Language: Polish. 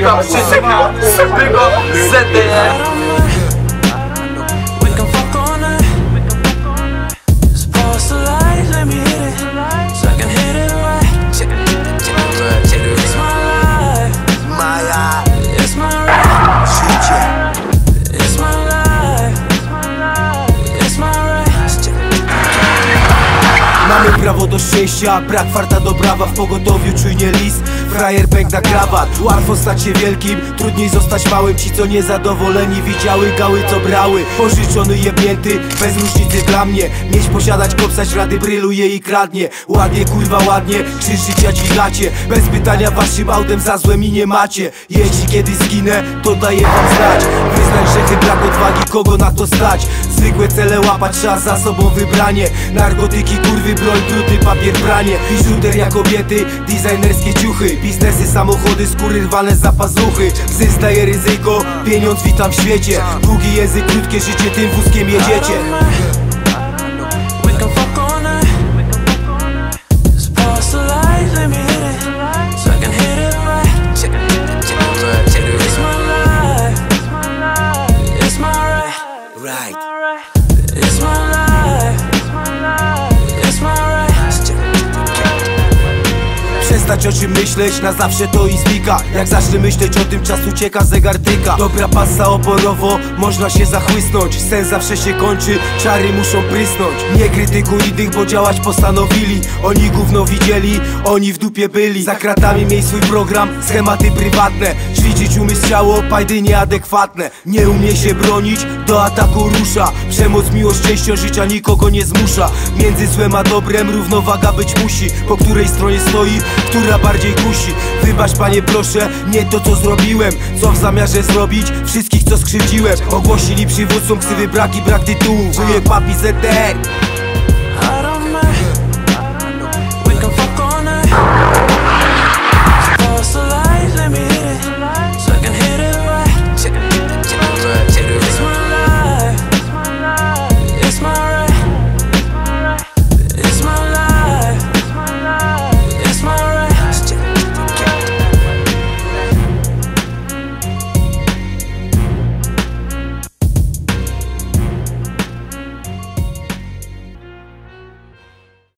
big up, c'est big up, ZDR. Prawo do szczęścia, brak farta do brawa W pogotowiu czujnie lis, frajer pęk na krawat Łatwo stać się wielkim, trudniej zostać małym Ci co niezadowoleni widziały gały co brały. Pożyczony jebnięty, bez różnicy dla mnie. Mieć, posiadać, kopsać rady bryluje i kradnie. Ładnie kurwa ładnie, krzyż życia dźwigacie Bez pytania waszym autem za złe mi nie macie. Jeśli kiedyś zginę, to daję wam znać. Wyznań grzechy, brak odwagi, kogo na to stać. Zwykłe cele łapać, czas za sobą wybranie. Narkotyki, kurwy, broń, druty, papier, pranie Biżuteria, kobiety, designerskie ciuchy Biznesy, samochody, skóry rwane za pazuchy. Daje ryzyko, pieniądz witam w świecie Długi język, krótkie życie, tym wózkiem jedziecie Przestać o czym myśleć, na zawsze to i znika. Jak zacznę myśleć o tym, czas ucieka, zegar tyka. Dobra pasa oporowo, można się zachłysnąć. Sen zawsze się kończy, czary muszą prysnąć. Nie krytykuj innych, bo działać postanowili. Oni gówno widzieli, oni w dupie byli. Za kratami miej swój program, schematy prywatne. Ćwiczyć umysł ciało, pajdy nieadekwatne. Nie umie się bronić, do ataku rusza. Przemoc, miłość, częścią życia nikogo nie zmusza. Między złem a dobrem równowaga być musi. Po której stronie stoi, która bardziej kusi. Wybacz panie proszę, nie to co zrobiłem. Co w zamiarze zrobić, wszystkich co skrzywdziłem. Ogłosili przywódcom ksywy brak i brak tytułu. Wujek papi ZDR